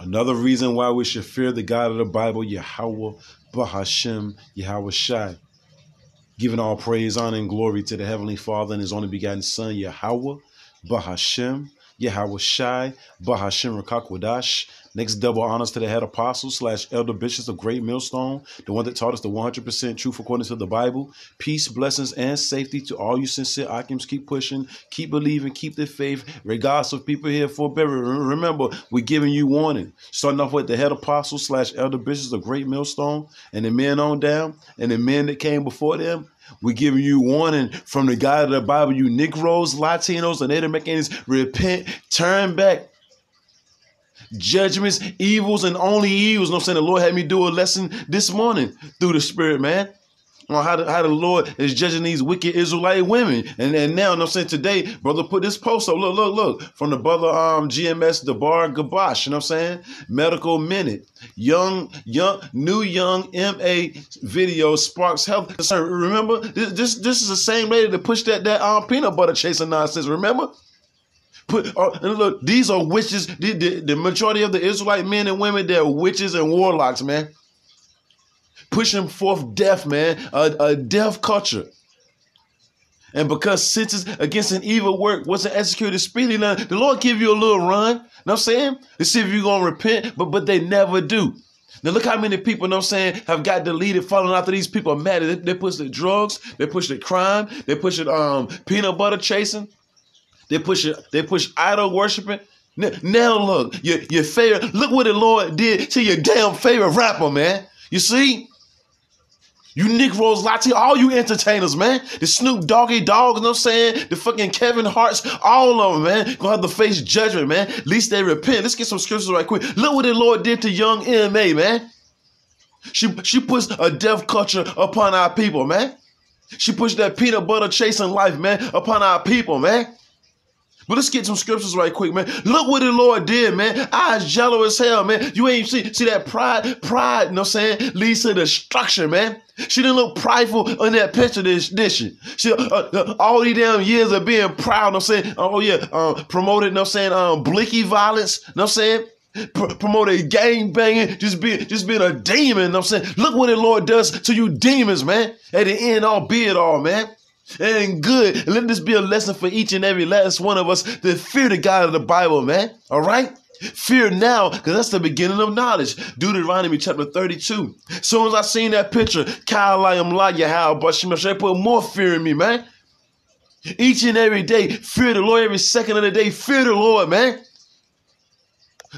Another reason why we should fear the God of the Bible, Yahweh, Bahashem, Yahweh Shai. Giving all praise, honor, and glory to the Heavenly Father and His only begotten Son, Yahweh, Bahashem, Yahweh Shai, Bahashem Rakakwadash. Next double honors to the head apostle slash elder bishops of Great Millstone, the one that taught us the 100% truth according to the Bible. Peace, blessings, and safety to all you sincere Akims. Keep pushing, keep believing, keep the faith, regardless of people here for better. Remember, we're giving you warning. Starting off with the head apostle slash elder bishops of Great Millstone and the men on down and the men that came before them. We're giving you warning from the God of the Bible, you Negroes, Latinos, and Native Americans, repent, turn back. Judgments, evils, and only evils. You know I'm saying? The Lord had me do a lesson this morning through the Spirit, man. On how the, how the Lord is judging these wicked Israelite women. And, and now, you know I'm saying? Today, brother put this post up. Look, look, look. From the brother um GMS Debar Gabash, you know what I'm saying? Medical Minute. Young, young, new young MA video sparks health concern. Remember, this, this this is the same lady that pushed that that um peanut butter chasing nonsense. Remember? Put uh, and look, these are witches. The, the, the majority of the Israelite men and women, they're witches and warlocks, man. Pushing forth death, man, a, a death culture. And because sentence against an evil work wasn't executed speedily, now the Lord give you a little run. You know what I'm saying? To see if you're gonna repent, but but they never do. Now look how many people, know what I'm saying, have got deleted, following after these people are mad. They, they push the drugs, they push the crime, they push it um peanut butter chasing, they push it, they push idol worshiping. Now look, your your favorite, look what the Lord did to your damn favorite rapper, man. You see? You Negroes, Latino, all you entertainers, man. The Snoop Doggy Doggs, you know what I'm saying? The fucking Kevin Harts, all of them, man. Gonna have to face judgment, man. At least they repent. Let's get some scriptures right quick. Look what the Lord did to young MA, man. She she puts a death culture upon our people, man. She pushed that peanut butter chasing life, man, upon our people, man. But let's get some scriptures right quick, man. Look what the Lord did, man. Eyes jello as hell, man. You ain't see, see that pride, pride, you know what I'm saying, leads to destruction, man. She didn't look prideful in that picture, did she? she uh, uh, all these damn years of being proud, you know I'm saying, oh yeah, um, promoted, you know I'm saying, um, blicky violence, you know I'm saying? Pr- promoted gang banging, just being just being a demon. You know I'm saying, look what the Lord does to you demons, man. At the end, all be it all, man and good. Let this be a lesson for each and every last one of us to fear the God of the Bible, man. All right? Fear now, because that's the beginning of knowledge. Deuteronomy chapter 32. As soon as I seen that picture, Kyle I am like how she put more fear in me, man. Each and every day, fear the Lord every second of the day. Fear the Lord, man.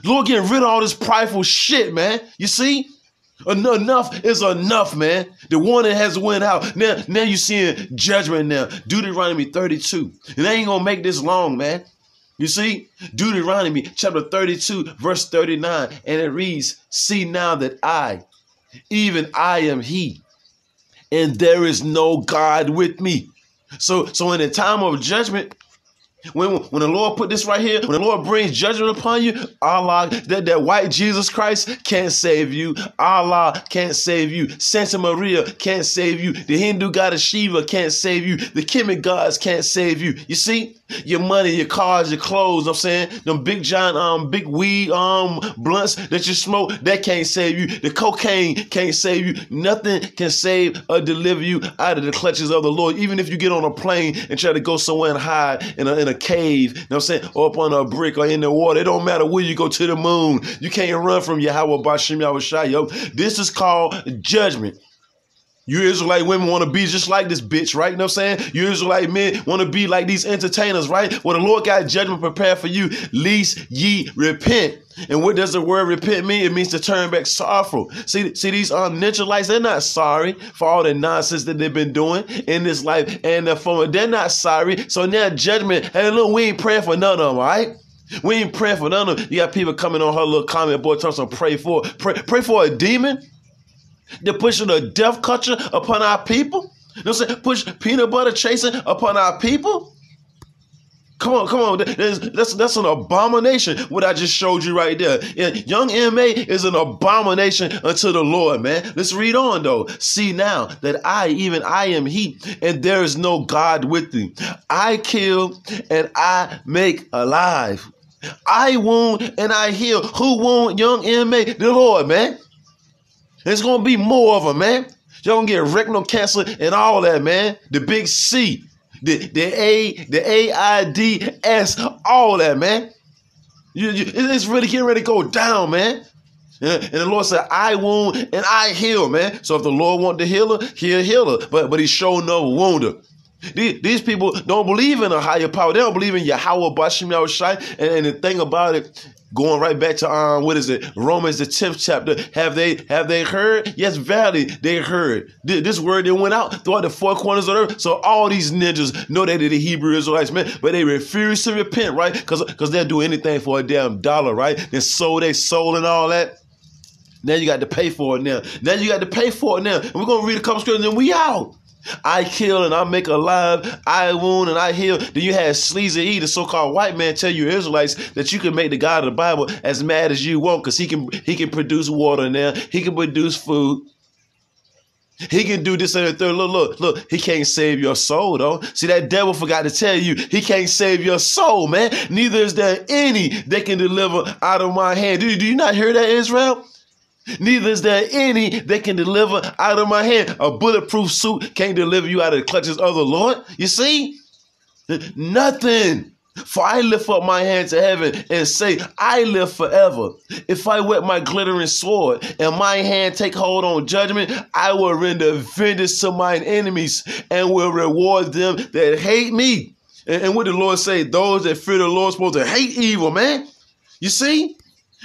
Lord getting rid of all this prideful shit, man. You see? Enough is enough, man. The warning has went out. Now, now you seeing judgment now. Deuteronomy 32. And they ain't gonna make this long, man. You see, Deuteronomy chapter 32, verse 39, and it reads, See now that I, even I am he, and there is no God with me. So, so in the time of judgment, when, when the Lord put this right here, when the Lord brings judgment upon you, Allah, that, that white Jesus Christ can't save you. Allah can't save you. Santa Maria can't save you. The Hindu god of Shiva can't save you. The Kemet gods can't save you. You see? Your money, your cars, your clothes, I'm saying, them big giant um big weed um blunts that you smoke, that can't save you. The cocaine can't save you. Nothing can save or deliver you out of the clutches of the Lord. Even if you get on a plane and try to go somewhere and hide in a, in a cave, you know what I'm saying, or up on a brick or in the water, it don't matter where you go to the moon. You can't run from Yahweh Bashim Yahweh Yo. This is called judgment. You Israelite women want to be just like this bitch, right? You know what I'm saying? You Israelite men want to be like these entertainers, right? Well, the Lord got judgment prepared for you, least ye repent. And what does the word repent mean? It means to turn back sorrowful. See, see these um, lights, they're not sorry for all the nonsense that they've been doing in this life and the former. They're not sorry. So now judgment, hey, look, we ain't praying for none of them, right? We ain't praying for none of them. You got people coming on her little comment board, talking some pray for, pray, pray for a demon? They're pushing a death culture upon our people. You know what I'm saying? Push peanut butter chasing upon our people. Come on, come on. That's, that's, that's an abomination, what I just showed you right there. young MA is an abomination unto the Lord, man. Let's read on, though. See now that I, even I am he, and there is no God with me. I kill and I make alive. I wound and I heal. Who wound young MA? The Lord, man. There's gonna be more of them, man. Y'all gonna get rectal cancer and all that, man. The big C, the the A, the A I D S, all that, man. You, you, it's really getting ready to go down, man. And the Lord said, I wound and I heal, man. So if the Lord want to heal her, he'll heal her. But but he showed no wonder. These, these people don't believe in a higher power. They don't believe in Yahweh Bashim Yahushai. And the thing about it, going right back to um, what is it? Romans the 10th chapter. Have they have they heard? Yes, verily they heard. This word that went out throughout the four corners of the earth. So all these ninjas know that they're the Hebrew Israelites, man, but they refuse to repent, right? Because because they'll do anything for a damn dollar, right? They sold their soul and all that. Now you got to pay for it now. Now you got to pay for it now. And we're gonna read a couple scriptures and then we out. I kill and I make alive. I wound and I heal. Then you had Sleazy E, the so-called white man, tell you Israelites that you can make the God of the Bible as mad as you want because he can he can produce water now. He can produce food. He can do this and the third. Look, look, look. He can't save your soul, though. See, that devil forgot to tell you, he can't save your soul, man. Neither is there any that can deliver out of my hand. Do, do you not hear that, Israel? Neither is there any that can deliver out of my hand. A bulletproof suit can't deliver you out of the clutches of the Lord. You see? Nothing. For I lift up my hand to heaven and say, I live forever. If I wet my glittering sword and my hand take hold on judgment, I will render vengeance to mine enemies and will reward them that hate me. And, and what the Lord say? Those that fear the Lord are supposed to hate evil, man. You see?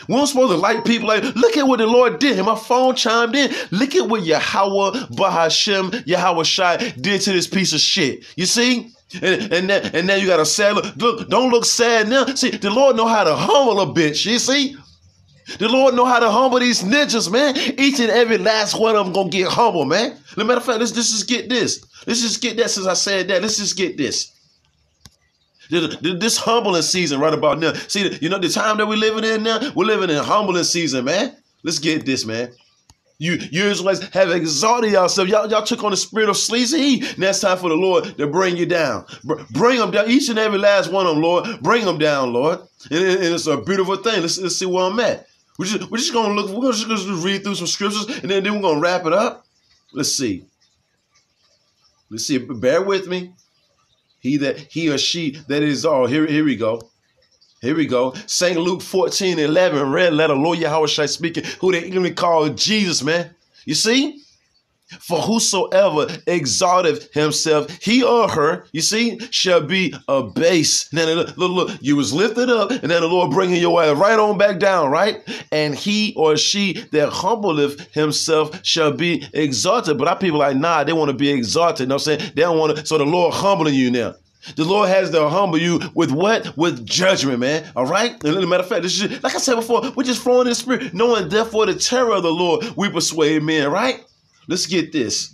We don't supposed to like people like, look at what the Lord did. And my phone chimed in. Look at what Yahweh Bahashem, Yahweh Shai did to this piece of shit. You see? And, and, then, and now you got a sad look. Look, don't look sad now. See, the Lord know how to humble a bitch. You see? The Lord know how to humble these ninjas, man. Each and every last one of them gonna get humble, man. As a matter of fact, let's, let's just get this. Let's just get that since I said that. Let's just get this. This humbling season right about now. See, you know the time that we're living in now? We're living in humbling season, man. Let's get this, man. You, you Israelites have exalted yourself. Y'all, y'all took on the spirit of sleazy. Now it's time for the Lord to bring you down. bring them down. Each and every last one of them, Lord. Bring them down, Lord. And, and it's a beautiful thing. Let's, let's see where I'm at. We're just, we're just going to look. We're just going to read through some scriptures, and then, then we're going to wrap it up. Let's see. Let's see. Bear with me. He that he or she that is all. Here, here we go. Here we go. St. Luke 14, 11, red letter, Lord Yahweh speaking, who they even call Jesus, man. You see? For whosoever exalteth himself, he or her, you see, shall be abased. Now, look, look, look, you was lifted up, and then the Lord bringing your ass right on back down, right? And he or she that humbleth himself shall be exalted. But our people like, nah, they want to be exalted. You know what I'm saying? They don't want to, so the Lord humbling you now. The Lord has to humble you with what? With judgment, man. All right? And as a matter of fact, this is, like I said before, we're just flowing in the spirit, knowing therefore the terror of the Lord, we persuade men, right? Let's get this.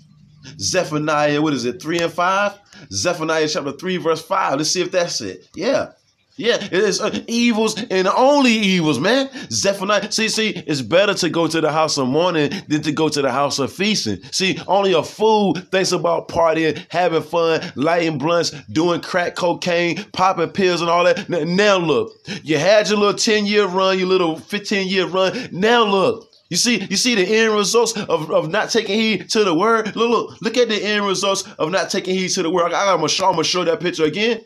Zephaniah, what is it, 3 and 5? Zephaniah chapter 3, verse 5. Let's see if that's it. Yeah. Yeah, it is uh, evils and only evils, man. Zephaniah. See, see, it's better to go to the house of mourning than to go to the house of feasting. See, only a fool thinks about partying, having fun, lighting blunts, doing crack cocaine, popping pills, and all that. Now look, you had your little 10 year run, your little 15 year run. Now look, you see, you see the end results of, of not taking heed to the word. Look, look, look at the end results of not taking heed to the word. I, am gonna show, I'm gonna show that picture again.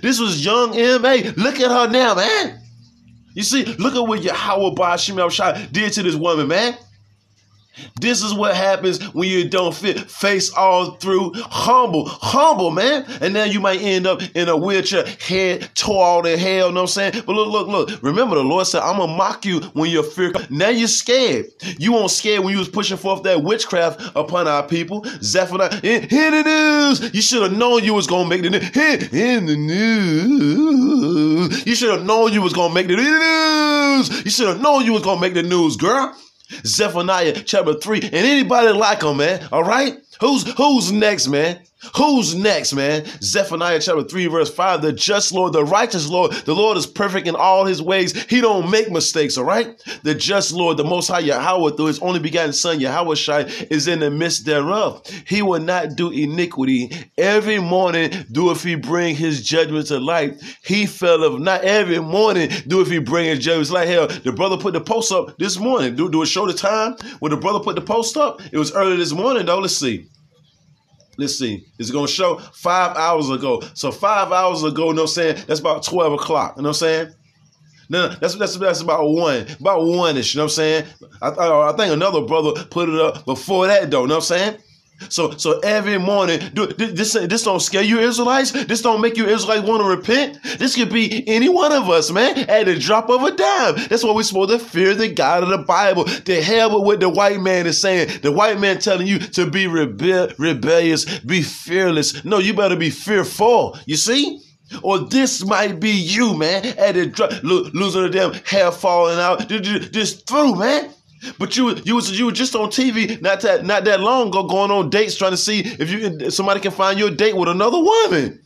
This was young MA. Look at her now, man. You see, look at what Yahweh Bashim Shai did to this woman, man. This is what happens when you don't fit face all through humble, humble, man. And now you might end up in a wheelchair, head tore all the hell, you know what I'm saying? But look, look, look. Remember the Lord said, I'm gonna mock you when you're fear. Now you're scared. You weren't scared when you was pushing forth that witchcraft upon our people. Zephaniah, in, in the news. You should have known you was gonna make the news. In, in the news. You should have known you was gonna make the news. You should have known you was gonna make the news, girl. Zephaniah chapter 3. And anybody like him, man. All right? Who's who's next, man? Who's next, man? Zephaniah chapter 3, verse 5. The just Lord, the righteous Lord, the Lord is perfect in all his ways. He don't make mistakes, all right? The just Lord, the most high Yahweh, through his only begotten son, Yahweh Shai, is in the midst thereof. He will not do iniquity. Every morning do if he bring his judgment to light. He fell of not every morning do if he bring his judgment to light. Hell, the brother put the post up this morning. Do, do it show the time when the brother put the post up? It was early this morning, though. Let's see. Let's see. It's going to show five hours ago. So five hours ago, you know what I'm saying? That's about 12 o'clock. You know what I'm saying? No, that's that's that's about one, about one ish. You know what I'm saying? I, I, I think another brother put it up before that though. You know what I'm saying? So so every morning, this uh, this don't scare you Israelites. This don't make you Israelites want to repent. This could be any one of us, man, at the drop of a dime. That's why we're supposed to fear the God of the Bible. The hell with what the white man is saying. The white man telling you to be rebe- rebellious, be fearless. No, you better be fearful. You see? Or this might be you, man, at the drop, losing the damn hair falling out. Just through, man. But you you was you were just on TV not that not that long ago going on dates trying to see if you somebody can find you a date with another woman.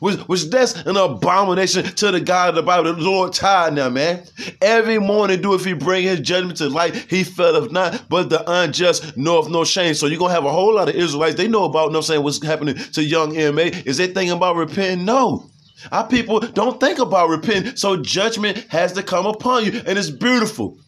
Which, which that's an abomination to the God of the Bible, the Lord tired now, man. Every morning do if he bring his judgment to light, he fell of not, but the unjust knoweth no shame. So you're gonna have a whole lot of Israelites. They know about, you know I'm saying, what's happening to young MA. Is they thinking about repenting? No. Our people don't think about repenting, so judgment has to come upon you, and it's beautiful.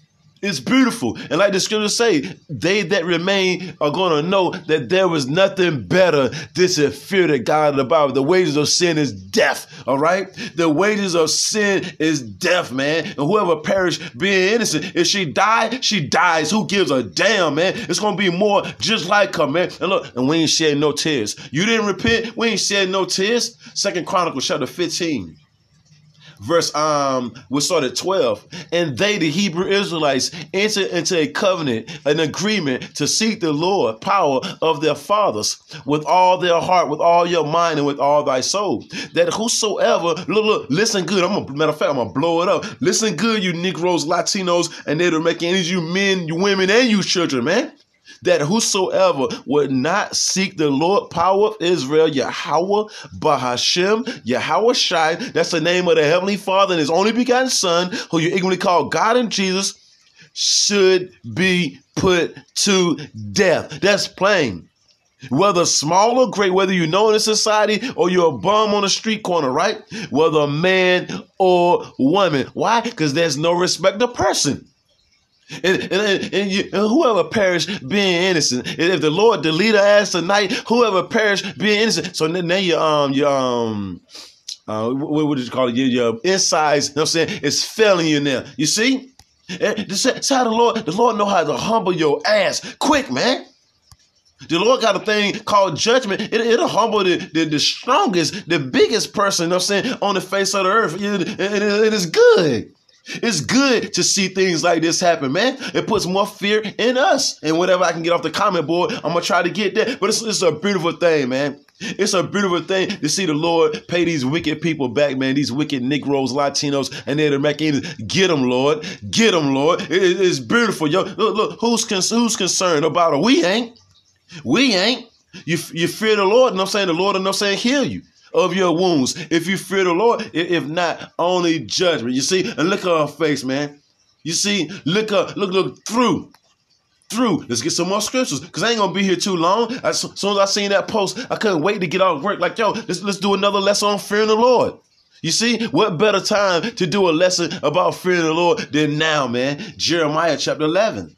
It's beautiful. And like the scriptures say, they that remain are going to know that there was nothing better than to fear the God of the Bible. The wages of sin is death, all right? The wages of sin is death, man. And whoever perished being innocent, if she died, she dies. Who gives a damn, man? It's going to be more just like her, man. And look, and we ain't shed no tears. You didn't repent, we ain't shed no tears. Second Chronicles chapter 15 verse um we started at 12 and they the hebrew israelites entered into a covenant an agreement to seek the lord power of their fathers with all their heart with all your mind and with all thy soul. That whosoever look look listen good. I'm gonna matter of fact i'm gonna blow it up. Listen good you negroes latinos and they're making you men you women and you children man that whosoever would not seek the Lord power of Israel, Yahweh, Bahashem, Yahweh Shai, that's the name of the Heavenly Father and His only begotten Son, who you ignorantly call God and Jesus, should be put to death. That's plain. Whether small or great, whether you know in a society or you're a bum on a street corner, right? Whether a man or woman. Why? Because there's no respect of person. And, and, and, you, and, whoever perished being innocent. If the Lord delete her ass tonight, whoever perished being innocent. So then, then you um you um uh what would you call it? Your, your insides, you know what I'm saying, it's failing you now. You see? That's how the Lord, the Lord know how to humble your ass quick, man. The Lord got a thing called judgment. It, will humble the, the, the, strongest, the biggest person, you know what I'm saying, on the face of the earth. It, it, it is good. It's good to see things like this happen, man. It puts more fear in us. And whatever I can get off the comment board, I'm gonna try to get that. But it's, it's a beautiful thing, man. It's a beautiful thing to see the Lord pay these wicked people back, man. These wicked Negroes, Latinos, and they're making get them, Lord. Get them, Lord. It, it's beautiful, yo. Look, look, who's who's concerned about it? We ain't. We ain't. You you fear the Lord, and I'm saying the Lord, and I'm saying heal you of your wounds. If you fear the Lord, if not, only judgment. You see, and look at her face, man. You see, look up, look, look through. Through. Let's get some more scriptures. Cause I ain't gonna be here too long. As soon as I seen that post, I couldn't wait to get off work. Like, yo, let's let's do another lesson on fearing the Lord. You see, what better time to do a lesson about fearing the Lord than now, man? Jeremiah chapter 11.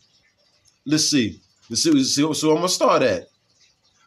Let's see. Let's see. Let's see. So I'm gonna start at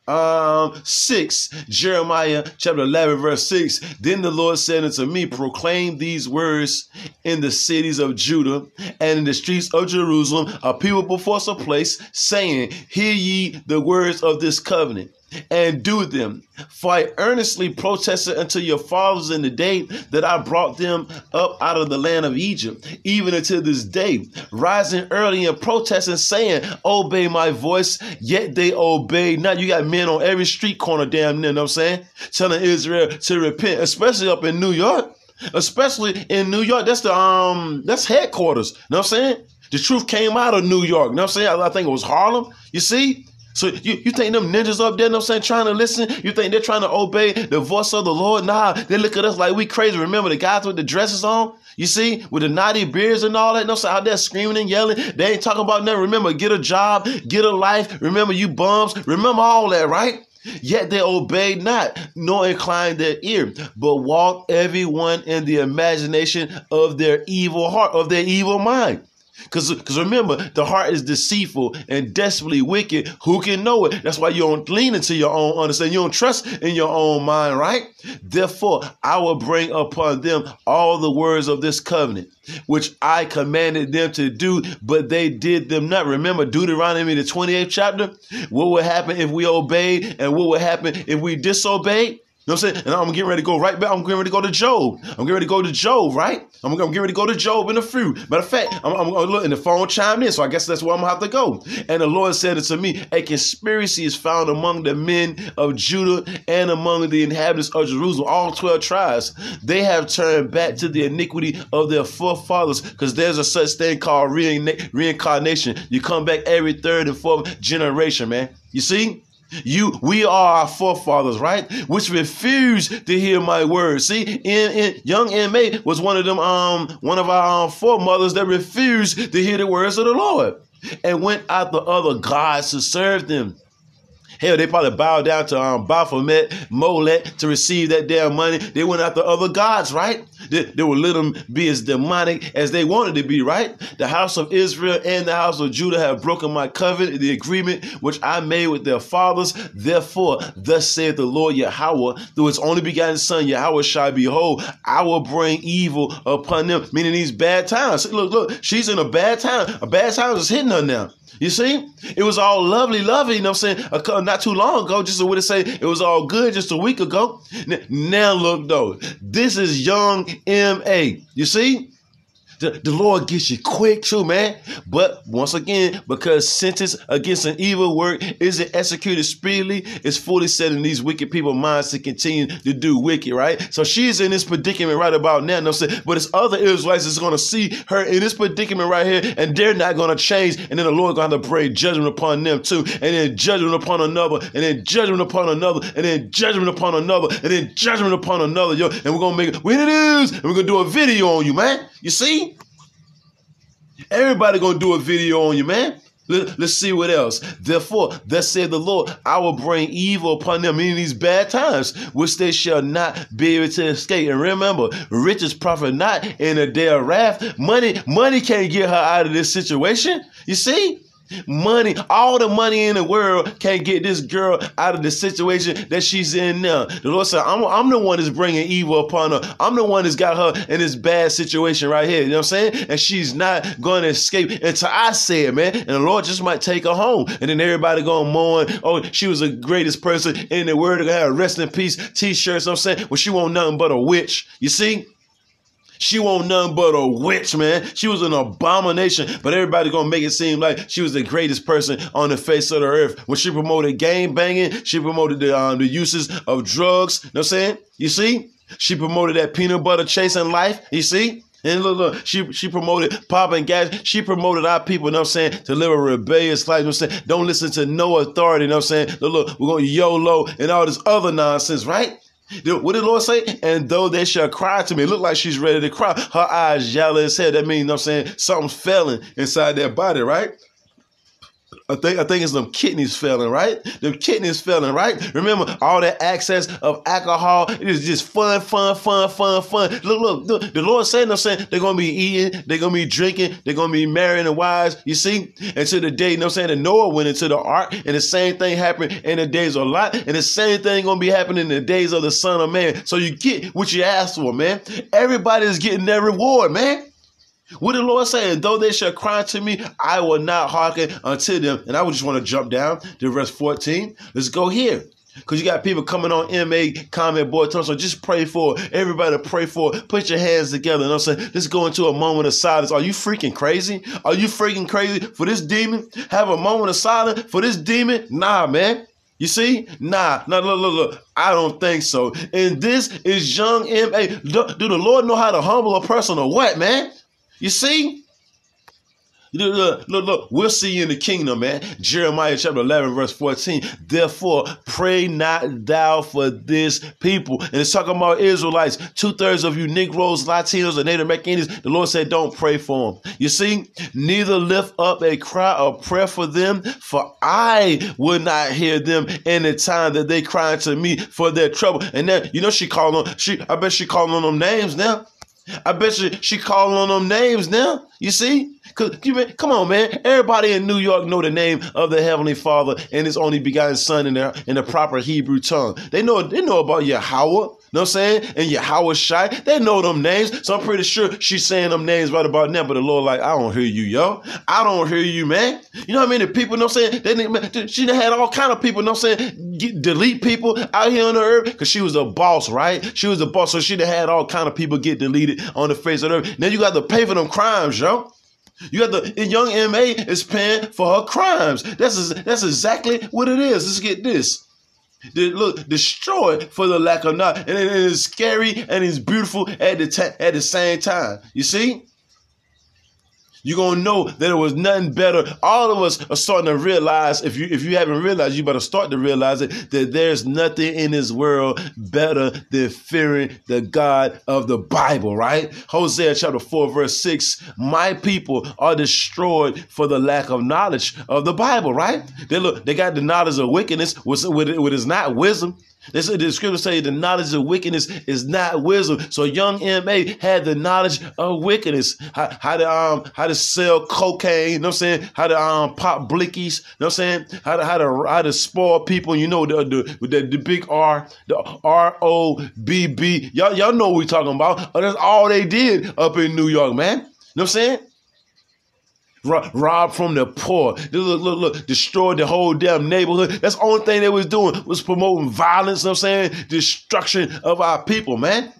um 6 jeremiah chapter 11 verse 6 then the lord said unto me proclaim these words in the cities of judah and in the streets of jerusalem a people before some place saying hear ye the words of this covenant and do them. For I earnestly protested unto your fathers in the day that I brought them up out of the land of Egypt, even until this day, rising early and protesting, saying, Obey my voice, yet they obey. Now you got men on every street corner damn near, you know what I'm saying? Telling Israel to repent, especially up in New York. Especially in New York. That's the um that's headquarters. You know what I'm saying? The truth came out of New York. You know what I'm saying? I, I think it was Harlem. You see? So you, you think them ninjas up there, you know I'm saying, trying to listen? You think they're trying to obey the voice of the Lord? Nah, they look at us like we crazy. Remember the guys with the dresses on? You see, with the naughty beards and all that, no, so out there screaming and yelling. They ain't talking about nothing. Remember, get a job, get a life. Remember, you bums. Remember all that, right? Yet they obeyed not, nor inclined their ear, but walked everyone in the imagination of their evil heart, of their evil mind. Because because remember, the heart is deceitful and desperately wicked. Who can know it? That's why you don't lean into your own understanding. You don't trust in your own mind, right? Therefore, I will bring upon them all the words of this covenant, which I commanded them to do, but they did them not. Remember Deuteronomy, the 28th chapter? What would happen if we obeyed, and what would happen if we disobeyed? Know what I'm saying? And I'm getting ready to go right back. I'm getting ready to go to Job. I'm getting ready to go to Job, right? I'm, getting ready to go to Job in the fruit. Matter of fact, I'm, I'm to look and the phone chimed in, so I guess that's where I'm to have to go. And the Lord said unto me, A conspiracy is found among the men of Judah and among the inhabitants of Jerusalem, all 12 tribes. They have turned back to the iniquity of their forefathers because there's a such thing called reincarnation. You come back every third and fourth generation, man. You see? You, we are our forefathers, right? Which refused to hear my words. See, in, in young Ma was one of them, um, one of our um, foremothers that refused to hear the words of the Lord and went after other gods to serve them. Hell, they probably bowed down to um, Baphomet, Molech to receive that damn money. They went after other gods, right? They, they would let them be as demonic as they wanted to be, right? The house of Israel and the house of Judah have broken my covenant, the agreement which I made with their fathers. Therefore, thus saith the Lord Yahweh, through his only begotten son, Yahweh shall behold, I will bring evil upon them, meaning these bad times. Look, look, she's in a bad time. A bad time is hitting her now. You see, it was all lovely, lovely, you know what I'm saying? Not too long ago, just what it say, it was all good just a week ago. Now look though, this is young M.A. You see? The, the Lord gets you quick too, man. But once again, because sentence against an evil work isn't executed speedily, it's fully set in these wicked people's minds to continue to do wicked, right? So she's in this predicament right about now. No, but it's other Israelites that's going to see her in this predicament right here, and they're not going to change. And then the Lord going to have to bring judgment upon them too, and then judgment upon another, and then judgment upon another, and then judgment upon another, and then judgment upon another. Yo, and we're gonna make it. Win it is, and we're gonna do a video on you, man. You see? Everybody gonna do a video on you, man. Let, us see what else. Therefore, thus said the Lord, I will bring evil upon them in these bad times, which they shall not be able to escape. And remember, riches profit not in a day of wrath. Money, money can't get her out of this situation. You see? Money, all the money in the world can't get this girl out of the situation that she's in now. The Lord said, I'm, I'm the one that's bringing evil upon her. I'm the one that's got her in this bad situation right here. You know what I'm saying? And she's not going to escape until I say it, man. And the Lord just might take her home. And then everybody going mourn, oh, she was the greatest person in the world. To have rest in peace t-shirts. You know I'm saying? Well, she won't nothing but a witch. You see? She won't none but a witch, man. She was an abomination, but everybody gonna make it seem like she was the greatest person on the face of the earth. When she promoted game banging, she promoted the um, the uses of drugs. You know what I'm saying? You see? She promoted that peanut butter chasing life. You see? And look, look, she she promoted popping gas. She promoted our people, you know what I'm saying, to live a rebellious life. You know what I'm saying? Don't listen to no authority, you know what I'm saying? Look, look, we're going YOLO and all this other nonsense, right? What did the Lord say? And though they shall cry to me, look like she's ready to cry. Her eyes yellow as hell. That means, you know I'm saying, something's failing inside their body, right? I think I think it's them kidneys failing, right? Them kidneys failing, right? Remember all that access of alcohol. It is just fun, fun, fun, fun, fun. Look, look, look the Lord said, I'm saying they're gonna be eating, they're gonna be drinking, they're gonna be marrying and wives. You see, until the day, you know I'm saying, that Noah went into the ark, and the same thing happened in the days of Lot, and the same thing gonna be happening in the days of the Son of Man. So you get what you asked for, man. Everybody is getting their reward, man. What the Lord saying? Though they shall cry to me, I will not hearken unto them. And I would just want to jump down to verse 14. Let's go here. Because you got people coming on MA comment board so just pray for everybody pray for Put your hands together. And I'm saying, let's go into a moment of silence. Are you freaking crazy? Are you freaking crazy for this demon? Have a moment of silence for this demon? Nah, man. You see? Nah, nah, look, look, look. I don't think so. And this is young MA. Do, do the Lord know how to humble a person or what, man? You see? Look, look, look, we'll see you in the kingdom, man. Jeremiah chapter 11, verse 14. Therefore, pray not thou for this people. And it's talking about Israelites. Two thirds of you Negroes, Latinos, and Native Americans. The Lord said, don't pray for them. You see, neither lift up a cry or prayer for them, for I will not hear them in the time that they cry to me for their trouble. And then, you know, she calling on, she, I bet she on them names now. I bet you she calling on them names now. You see? Cause come on, man. Everybody in New York know the name of the Heavenly Father and His only begotten Son in the in the proper Hebrew tongue. They know they know about Yahweh. Know what I'm saying? And Yahweh Shai, they know them names. So I'm pretty sure she's saying them names right about now. But the Lord, like, I don't hear you, yo. I don't hear you, man. You know what I mean? The people, know what I'm saying? They, she had all kind of people, know what I'm saying? Get, delete people out here on the earth because she was a boss, right? She was a boss. So she had all kind of people get deleted on the face of the earth. Now you got to pay for them crimes, yo. You got the young MA is paying for her crimes. That's that's exactly what it is. Let's get this. The, look, destroyed for the lack of knowledge, and it is scary and it's beautiful at the at the same time. You see, you're gonna know that it was nothing better. All of us are starting to realize, if you if you haven't realized, you better start to realize it, that there's nothing in this world better than fearing the God of the Bible, right? Hosea chapter 4, verse 6. My people are destroyed for the lack of knowledge of the Bible, right? They look, they got the knowledge of wickedness, which, which is not wisdom. They say the scripture say the knowledge of wickedness is not wisdom. So young MA had the knowledge of wickedness. How, how to um how to sell cocaine, you know what I'm saying? How to um pop blickies, you know what I'm saying? How to how to how to spoil people, you know the the the, the big R, the R O B B. Y'all y'all know what we talking about. That's all they did up in New York, man. You know what I'm saying? Rob from the poor. Look, look, look, destroyed the whole damn neighborhood. That's the only thing they was doing was promoting violence, you know I'm saying? Destruction of our people, man.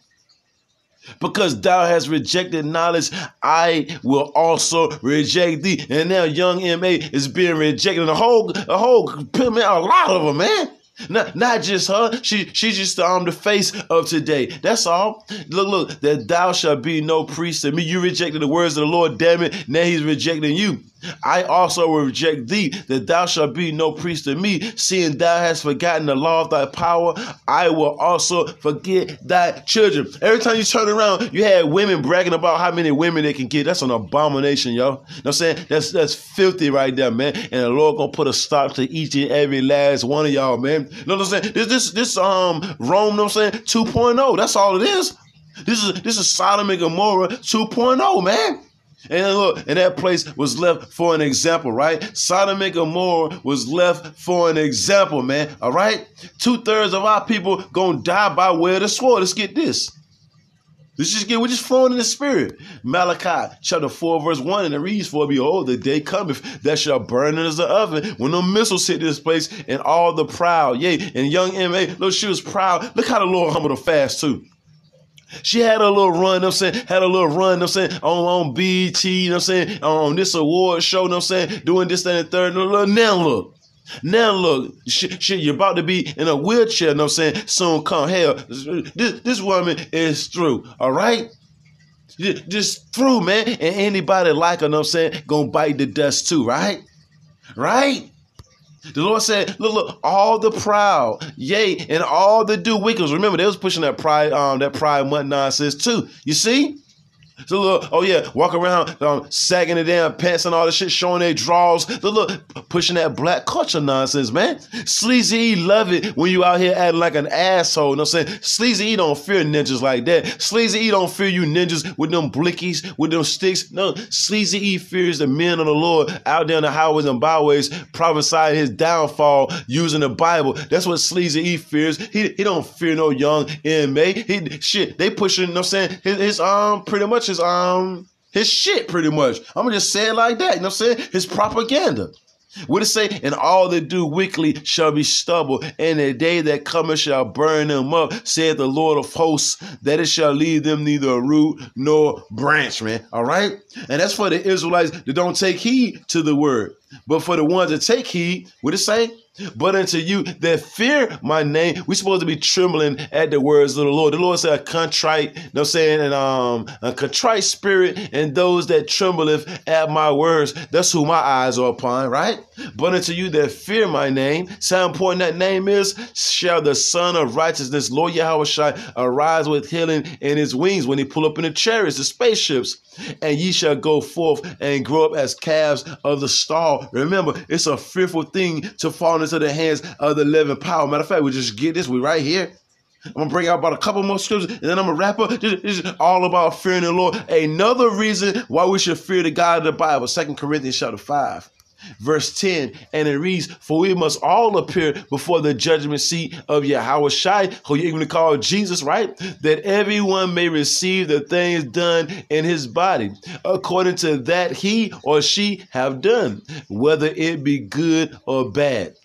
Because thou hast rejected knowledge, I will also reject thee. And now young MA is being rejected. A whole, a whole, man, a lot of them, man. Not, not just her. She she's just um the face of today. That's all. Look, look, that thou shalt be no priest to me. You rejected the words of the Lord, damn it. Now he's rejecting you. I also reject thee, that thou shalt be no priest to me, seeing thou hast forgotten the law of thy power. I will also forget thy children. Every time you turn around, you had women bragging about how many women they can get. That's an abomination, yo. You know I'm saying? That's that's filthy right there, man. And the Lord gonna put a stop to each and every last one of y'all, man. You know what I'm saying? This this this um Rome, you know what I'm saying? 2.0. That's all it is. This is this is Sodom and Gomorrah 2.0, man. And look, and that place was left for an example, right? Sodom and Gomorrah was left for an example, man. All right? Two thirds of our people gonna die by way of the sword. Let's get this. Let's just get, we're just flowing in the spirit. Malachi chapter 4, verse 1, and it reads, For behold, the day cometh that shall burn as the oven when the missiles hit this place and all the proud. Yea, and young MA, look, she was proud. Look how the Lord humbled her fast, too. She had a little run, you know I'm saying, had a little run, you know I'm saying, on, on BET, you know I'm saying, on this award show, you know I'm saying, doing this, that, and third. Now look. Now look, shit, shit, you're about to be in a wheelchair, you know I'm saying? Soon come. Hell, this, this woman is through, all right? Just through, man. And anybody like her, you know I'm saying, gonna bite the dust too, right? Right? The Lord said, look, look, all the proud, yea, and all the do wickedness. Remember, they was pushing that pride, um, that pride month nonsense too. You see? So little, oh yeah, walk around um, sagging the damn pants and all the shit, showing their draws. Look, look, pushing that black culture nonsense, man. Sleazy E love it when you out here acting like an asshole. You know what I'm saying? Sleazy E don't fear ninjas like that. Sleazy E don't fear you ninjas with them blickies, with them sticks. No, Sleazy E fears the men of the Lord out there in the highways and byways, prophesying his downfall using the Bible. That's what Sleazy E fears. He, he don't fear no young MA. He shit, they pushing, you know what I'm saying? His, his um pretty much his um his shit pretty much. I'm gonna just say it like that. You know what I'm saying? His propaganda. What it say? And all that do wickedly shall be stubble, and the day that cometh shall burn them up, said the Lord of hosts, that it shall leave them neither root nor branch, man. All right? And that's for the Israelites that don't take heed to the word. But for the ones that take heed, what it say? But unto you that fear my name, we're supposed to be trembling at the words of the Lord. The Lord said, a contrite, you know, saying, and um, a contrite spirit, and those that trembleth at my words. That's who my eyes are upon, right? But unto you that fear my name, how important that name is. Shall the Son of Righteousness, Lord Yahweh Shai, arise with healing in his wings when he pull up in the chariots, the spaceships, and ye shall go forth and grow up as calves of the stall. Remember, it's a fearful thing to fall into the hands of the living power. Matter of fact, we just get this. We right here. I'm gonna bring out about a couple more scriptures, and then I'm gonna wrap up. This is all about fearing the Lord. Another reason why we should fear the God of the Bible. Second Corinthians chapter five verse 10, and it reads, For we must all appear before the judgment seat of Yahweh Shai, who you even call Jesus, right? That everyone may receive the things done in his body, according to that he or she have done, whether it be good or bad.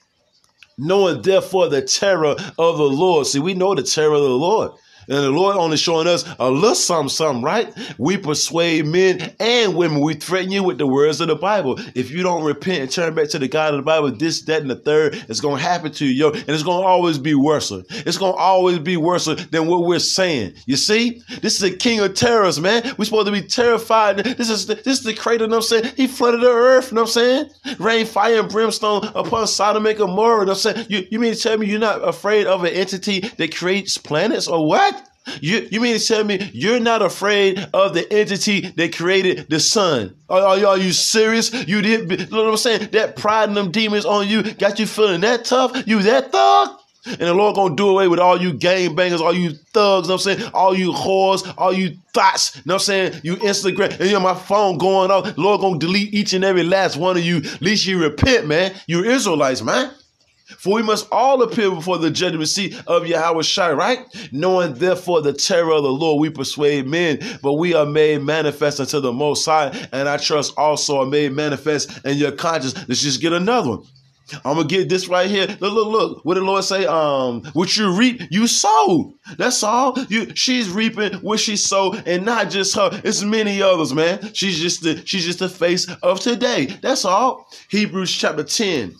Knowing therefore the terror of the Lord. See, we know the terror of the Lord. And the Lord only showing us a little something, something, right? We persuade men and women. We threaten you with the words of the Bible. If you don't repent and turn back to the God of the Bible, this, that, and the third is going to happen to you, yo. And it's going to always be worse. It's going to always be worse than what we're saying. You see? This is the king of terrors, man. We're supposed to be terrified. This is the, this is the creator, you know I'm saying? He flooded the earth, you know I'm saying? Rain, fire, and brimstone upon Sodom and Gomorrah, you know I'm saying? You, you mean to tell me you're not afraid of an entity that creates planets or what? You, you mean to tell me you're not afraid of the entity that created the sun? Are, are, are you serious? You did, you know what I'm saying? That pride in them demons on you got you feeling that tough? You that thug? And the Lord gonna do away with all you game bangers, all you thugs, you know I'm saying? All you whores, all you thoughts, you know I'm saying? You Instagram, and you know my phone going off. Lord gonna delete each and every last one of you. At least you repent, man. You Israelites, man. For we must all appear before the judgment seat of Yahweh Shai, right? Knowing therefore the terror of the Lord, we persuade men, but we are made manifest unto the Most High, and I trust also are made manifest in your conscience. Let's just get another one. I'm gonna get this right here. Look, look, look. What did the Lord say? Um, what you reap, you sow. That's all. You, she's reaping what she sowed, and not just her. It's many others, man. She's just the, she's just the face of today. That's all. Hebrews chapter ten.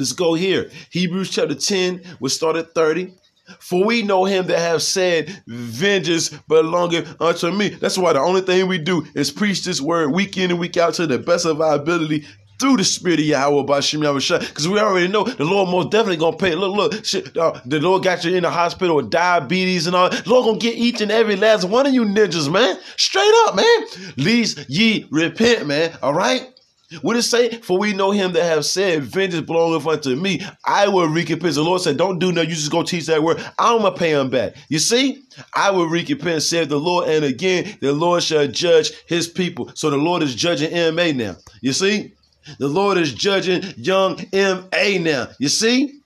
Let's go here. Hebrews chapter 10, we start at 30. For we know him that have said, Vengeance belongeth unto me. That's why the only thing we do is preach this word week in and week out to the best of our ability through the spirit of Yahweh by Shem Because we already know the Lord most definitely gonna pay. Look, look, shit, uh, the Lord got you in the hospital with diabetes and all. The Lord gonna get each and every last one of you ninjas, man. Straight up, man. Least ye repent, man. All right. What it say? For we know him that have said, Vengeance belongeth unto me. I will recompense. The Lord said, Don't do nothing. You just go teach that word. I'm going to pay him back. You see? I will recompense, said the Lord. And again, the Lord shall judge his people. So the Lord is judging MA now. You see? The Lord is judging young MA now. You see?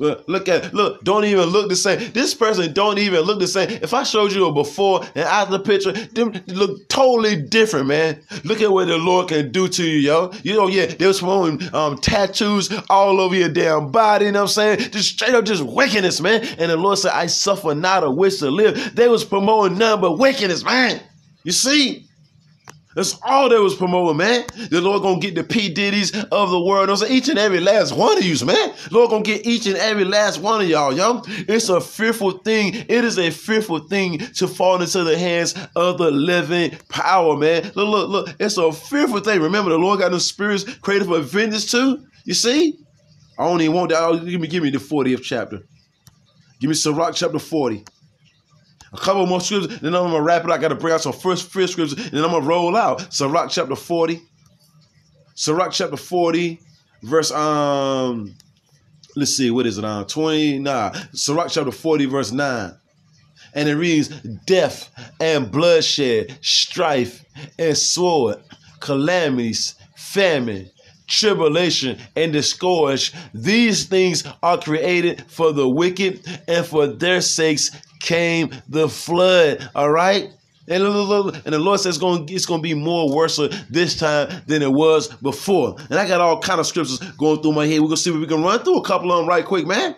Look, at look, don't even look the same. This person don't even look the same. If I showed you a before and after picture, them look totally different, man. Look at what the Lord can do to you, yo. You know, yeah, they was promoting um, tattoos all over your damn body, you know what I'm saying? Just straight up just wickedness, man. And the Lord said, I suffer not a wish to live. They was promoting none but wickedness, man. You see? That's all they was promoting, man. The Lord gonna get the P Diddy's of the world. Those each and every last one of you, man. Lord gonna get each and every last one of y'all, yo. It's a fearful thing. It is a fearful thing to fall into the hands of the living power, man. Look, look, look. It's a fearful thing. Remember, the Lord got the spirits created for vengeance too. You see? I only want that. Oh, give me, give me the 40th chapter. Give me Sirach chapter 40 a couple more scriptures, then I'm gonna wrap it. I gotta bring out some first first scriptures, and then I'm gonna roll out. Sirach chapter 40. Sirach chapter 40, verse um, let's see, what is it? Um, 29. Sirach chapter 40, verse 9. And it reads, Death and bloodshed, strife and sword, calamities, famine, tribulation, and discourage. These things are created for the wicked, and for their sakes came the flood. All right. And the Lord says it's going, to, it's going to be more worse this time than it was before. And I got all kind of scriptures going through my head. We're going to see if we can run through a couple of them right quick, man.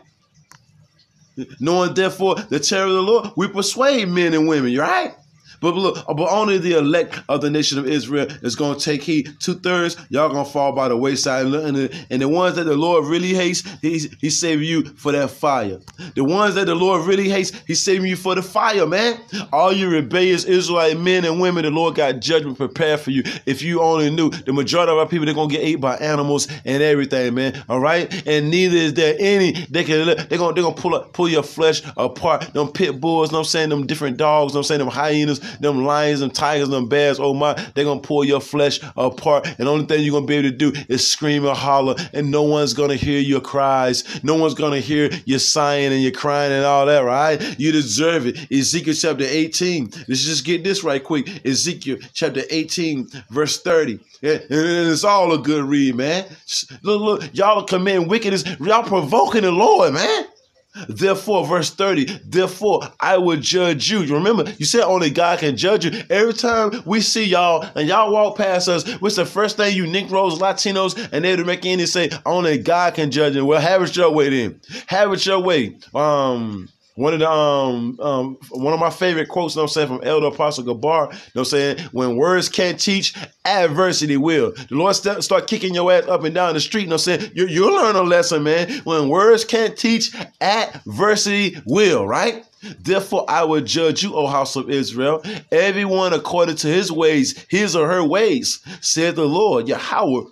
Knowing therefore the terror of the Lord, we persuade men and women, right? But look, but only the elect of the nation of Israel is going to take heed. Two thirds, y'all going to fall by the wayside. And the, and the ones that the Lord really hates, he's, he's saving you for that fire. The ones that the Lord really hates, he's saving you for the fire, man. All you rebellious Israelite men and women, the Lord got judgment prepared for you. If you only knew, the majority of our people, they're going to get ate by animals and everything, man. All right? And neither is there any, they can, they're going they're gonna pull, up, pull your flesh apart. Them pit bulls, you know I'm saying? Them different dogs, you know I'm saying? Them hyenas, them lions, them tigers, them bears, oh my, they're to pull your flesh apart. And the only thing you're to be able to do is scream and holler, and no one's to hear your cries. No one's to hear your sighing and your crying and all that, right? You deserve it. Ezekiel chapter 18. Let's just get this right quick. Ezekiel chapter 18, verse 30. Yeah, and it's all a good read, man. Look, look, y'all committing wickedness. Y'all provoking the Lord, man. Therefore, verse 30, therefore I will judge you. You remember, you said only God can judge you. Every time we see y'all and y'all walk past us, what's the first thing you Negroes, Latinos, and they to make any say, only God can judge you. Well, have it your way then. Have it your way. Um, one of the um um one of my favorite quotes, you know I'm saying, from Elder Apostle Gabar, you know I'm saying, when words can't teach, adversity will. The Lord st- start kicking your ass up and down the street, you know I'm saying? You you'll learn a lesson, man. When words can't teach, adversity will, right? Therefore, I will judge you, O house of Israel, everyone according to his ways, his or her ways, said the Lord, Yahweh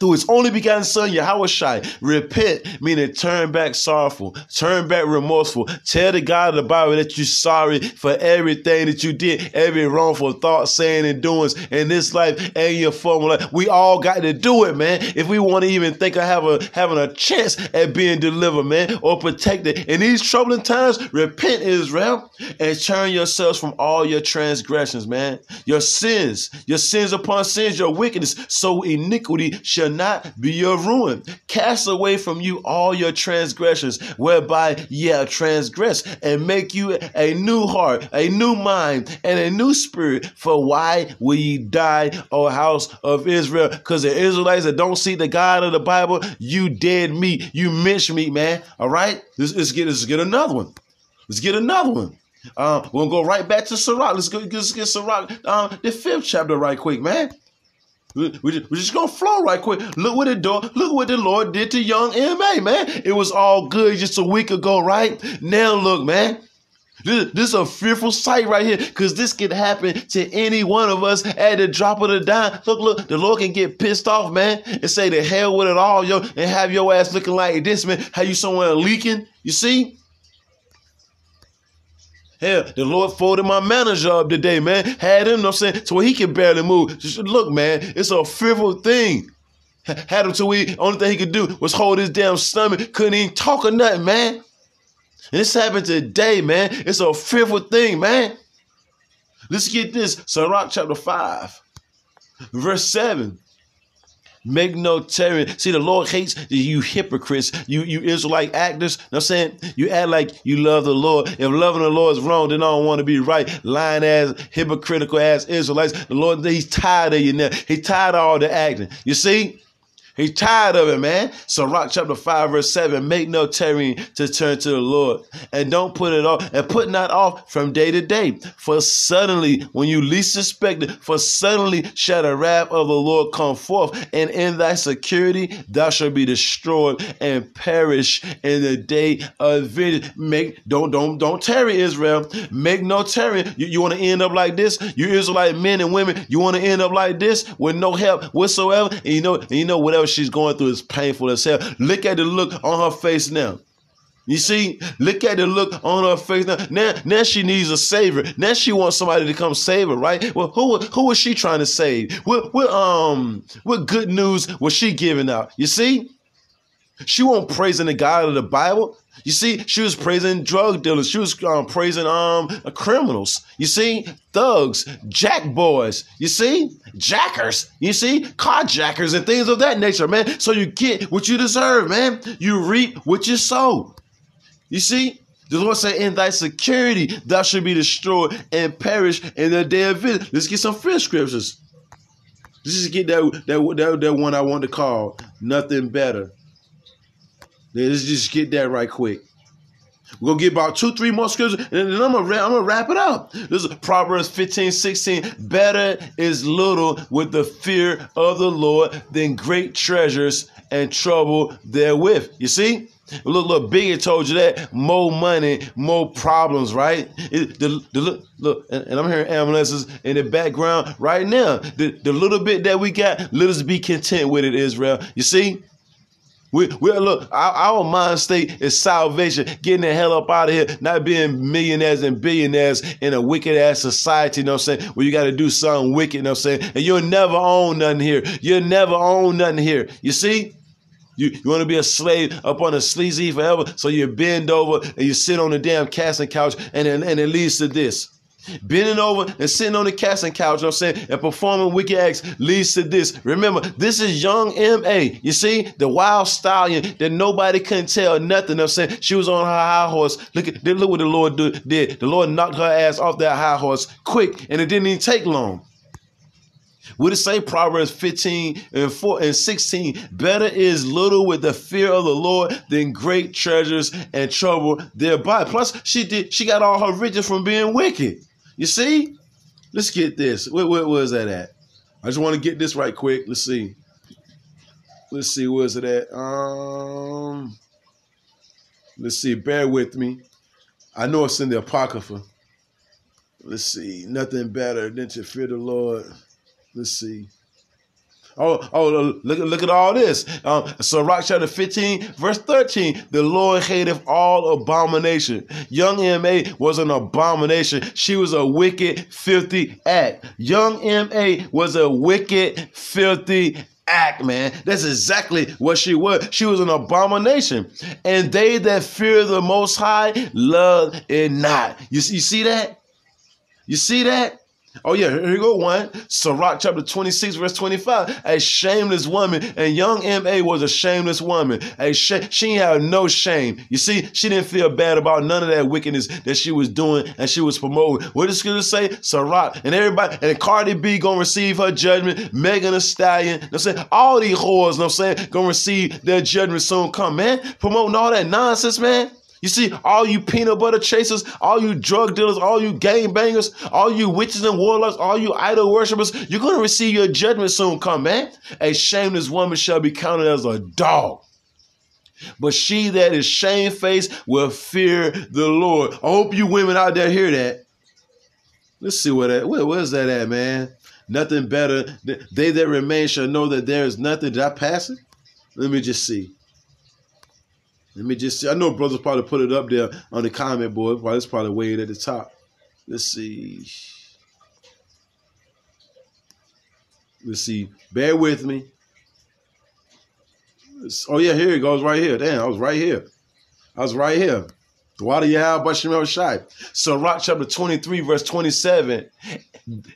through his only begotten son, Yahweh Shai. Repent, meaning turn back sorrowful, turn back remorseful. Tell the God of the Bible that you're sorry for everything that you did, every wrongful thought, saying, and doings in this life and your former life. We all got to do it, man. If we want to even think of have a, having a chance at being delivered, man, or protected. In these troubling times, repent, Israel, and turn yourselves from all your transgressions, man. Your sins, your sins upon sins, your wickedness, so iniquity shall shall not be your ruin. Cast away from you all your transgressions, whereby ye have transgressed, and make you a new heart, a new mind, and a new spirit. For why will ye die, O house of Israel? Because the Israelites that don't see the God of the Bible, you dead meat, you mince meat, man. All right, let's, let's get let's get another one. Let's get another one. Um, we'll go right back to Sirach. Let's go let's get Sirach, um, the fifth chapter right quick, man. We're just, we're just gonna flow right quick. Look what it do. Look what the Lord did to young MA, man. It was all good just a week ago, right? Now look, man. This, this is a fearful sight right here because this could happen to any one of us at the drop of the dime. Look, look, the Lord can get pissed off, man, and say the hell with it all, yo, and have your ass looking like this, man. How you somewhere leaking? You see? Hell, the Lord folded my manager up today, man. Had him, you know I'm saying, to where he can barely move. Just look, man, it's a fearful thing. Had him to where only thing he could do was hold his damn stomach. Couldn't even talk or nothing, man. And this happened today, man. It's a fearful thing, man. Let's get this. Sirach chapter 5, verse 7. Make no tarrying. See, the Lord hates you hypocrites, you you Israelite actors. You know I'm saying? You act like you love the Lord. If loving the Lord is wrong, then I don't want to be right. Lying ass, hypocritical ass Israelites. The Lord, he's tired of you now. He's tired of all the acting. You see? He's tired of it, man. Sirach chapter 5, verse 7, make no tarrying to turn to the Lord. And don't put it off, and put not off from day to day. For suddenly, when you least suspect it, for suddenly shall the wrath of the Lord come forth, and in thy security thou shalt be destroyed and perish in the day of vengeance. Make don't don't don't tarry, Israel. Make no tarry. You, you want to end up like this? You Israelite men and women, you want to end up like this with no help whatsoever. And you know, and you know whatever she's going through is painful as hell. Look at the look on her face now. You see, look at the look on her face now. Now, now she needs a savior. Now she wants somebody to come save her, right? Well, who who was she trying to save? What what um what good news was she giving out? You see, she wasn't praising the God of the Bible. You see, she was praising drug dealers. She was um, praising um criminals. You see, thugs, jack boys. You see, jackers. You see, carjackers and things of that nature, man. So you get what you deserve, man. You reap what you sow. You see, the Lord said, "In thy security, thou should be destroyed and perish in the day of it." Let's get some fresh scriptures. Let's just get that that that, that one I want to call nothing better. Let's just get that right quick. We're gonna get about two, three more scriptures, and then I'm gonna, wrap, I'm gonna wrap it up. This is Proverbs 15, 16. Better is little with the fear of the Lord than great treasures and trouble therewith. You see? Look, look, Biggie told you that more money, more problems, right? It, the, the, look, look and, and, I'm hearing ambulances in the background right now. The, the little bit that we got, let us be content with it, Israel. You see? We, we look, our, our, mind state is salvation, getting the hell up out of here, not being millionaires and billionaires in a wicked ass society, you know what I'm saying? Where you got to do something wicked, you know what I'm saying? And you'll never own nothing here. You'll never own nothing here. You see? You, you want to be a slave up on a sleazy forever, so you bend over and you sit on the damn casting couch, and, and, and it leads to this. Bending over and sitting on the casting couch, you know what I'm saying, and performing wicked acts leads to this. Remember, this is young M.A. You see, the wild stallion that nobody couldn't tell nothing. You know I'm saying, she was on her high horse. Look at look what the Lord do, did. The Lord knocked her ass off that high horse quick, and it didn't even take long. Would it say Proverbs 15 and 4 and 16? Better is little with the fear of the Lord than great treasures and trouble thereby. Plus, she did she got all her riches from being wicked. You see? Let's get this. Where, where was that at? I just want to get this right quick. Let's see. Let's see, where's it at? Um, let's see. Bear with me. I know it's in the Apocrypha. Let's see. Nothing better than to fear the Lord. Let's see. Oh, oh, look, look at all this. Um, so, Sirach chapter 15, verse 13. The Lord hated all abomination. Young M.A. was an abomination. She was a wicked, filthy act. Young M.A. was a wicked, filthy act, man. That's exactly what she was. She was an abomination. And they that fear the Most High love it not. You, you see that? You see that? Oh yeah, here you go one. Sirach chapter 26, verse 25. A shameless woman, and young M.A. was a shameless woman. A sh- she had no shame. You see, she didn't feel bad about none of that wickedness that she was doing and she was promoting. What is gonna say? Sirach and everybody and Cardi B gonna receive her judgment. Megan Thee Stallion, I'm saying? All these whores, I'm saying, gonna receive their judgment soon come, man. Promoting all that nonsense, man. You see, all you peanut butter chasers, all you drug dealers, all you game bangers, all you witches and warlocks, all you idol worshippers, you're going to receive your judgment soon come, man. A shameless woman shall be counted as a dog. But she that is shamefaced will fear the Lord. I hope you women out there hear that. Let's see where that where, where's that at, man? Nothing better. They that remain shall know that there is nothing. Did I pass it? Let me just see. Let me just see. I know brothers probably put it up there on the comment board. Well, it's probably way at the top. Let's see. Let's see. Bear with me. oh yeah, here it goes right here. Damn, I was right here. I was right here. Why do you have Bashimel Shai? Sirach chapter 23, verse 27.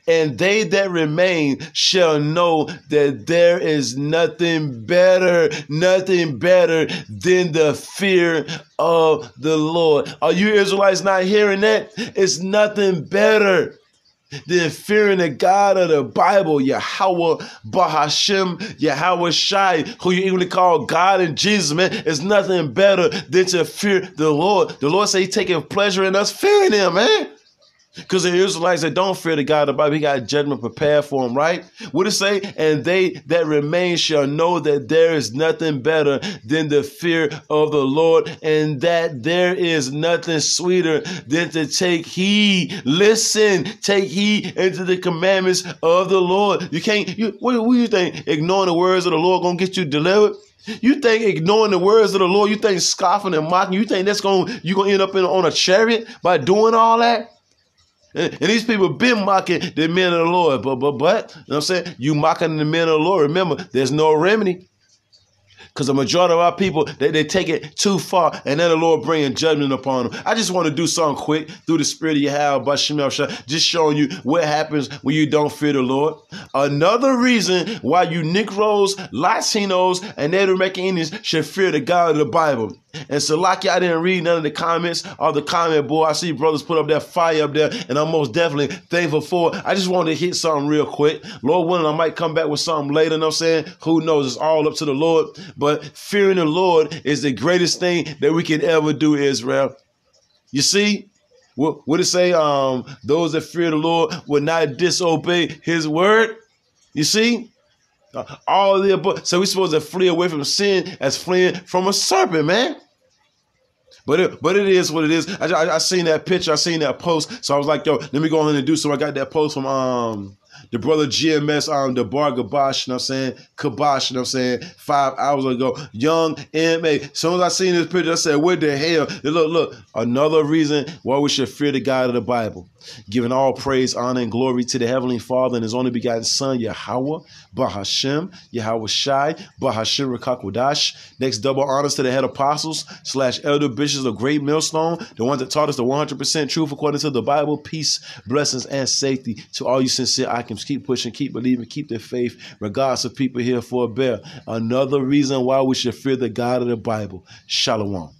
And they that remain shall know that there is nothing better, nothing better than the fear of the Lord. Are you Israelites not hearing that? It's nothing better than fearing the God of the Bible, Yahweh Bahashim, Yahweh Shai, who you even call God and Jesus, man. is nothing better than to fear the Lord. The Lord say He taking pleasure in us fearing Him, man. Because the Israelites that don't fear the God of the Bible, he got judgment prepared for them, right? What it say? And they that remain shall know that there is nothing better than the fear of the Lord, and that there is nothing sweeter than to take heed. Listen, take heed into the commandments of the Lord. You can't, you, what, do you think? Ignoring the words of the Lord gonna get you delivered? You think ignoring the words of the Lord, you think scoffing and mocking, you think that's going to you gonna end up in, on a chariot by doing all that? And, these people been mocking the men of the Lord. But but but you know what I'm saying? You mocking the men of the Lord. Remember, there's no remedy. Because the majority of our people, they, they take it too far, and then the Lord bringing judgment upon them. I just want to do something quick through the spirit of Yahweh by Shemel Shah, just showing you what happens when you don't fear the Lord. Another reason why you Negroes, Latinos, and Native American Indians should fear the God of the Bible. And so, like I didn't read none of the comments or the comment board. I see brothers put up that fire up there, and I'm most definitely thankful for it. I just wanted to hit something real quick. Lord willing, I might come back with something later. You know what I'm saying? Who knows? It's all up to the Lord. But fearing the Lord is the greatest thing that we can ever do, Israel. You see? What what it say? Um, those that fear the Lord will not disobey his word. You see? Uh, all the above. So we're supposed to flee away from sin as fleeing from a serpent, man. But it, but it is what it is. I, I, I seen that picture. I seen that post. So I was like, yo, let me go ahead and do. So I got that post from um the brother GMS on um, the bar Gabash, you know what I'm saying? Kabosh, you know what I'm saying? Five hours ago. Young MA. As soon as I seen this picture, I said, what the hell? Look, look, another reason why we should fear the God of the Bible. Giving all praise, honor, and glory to the Heavenly Father and His only begotten Son, Yahweh, Bahashem, Yahweh Shai, Bahashem Rakakwadash. Next, double honors to the head apostles slash elder bishops of Great Millstone, the ones that taught us the 100% truth according to the Bible, peace, blessings, and safety. To all you sincere icons, keep pushing, keep believing, keep their faith, regardless of people here for a bear. Another reason why we should fear the God of the Bible. Shalom.